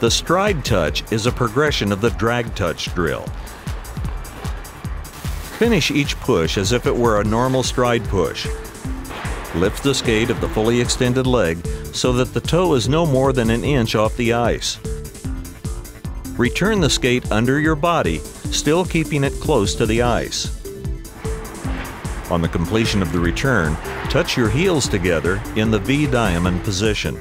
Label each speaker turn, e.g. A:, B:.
A: The stride touch is a progression of the drag touch drill. Finish each push as if it were a normal stride push. Lift the skate of the fully extended leg so that the toe is no more than an inch off the ice. Return the skate under your body, still keeping it close to the ice. On the completion of the return, touch your heels together in the V diamond position.